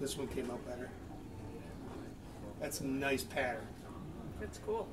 This one came out better. That's a nice pattern. That's cool.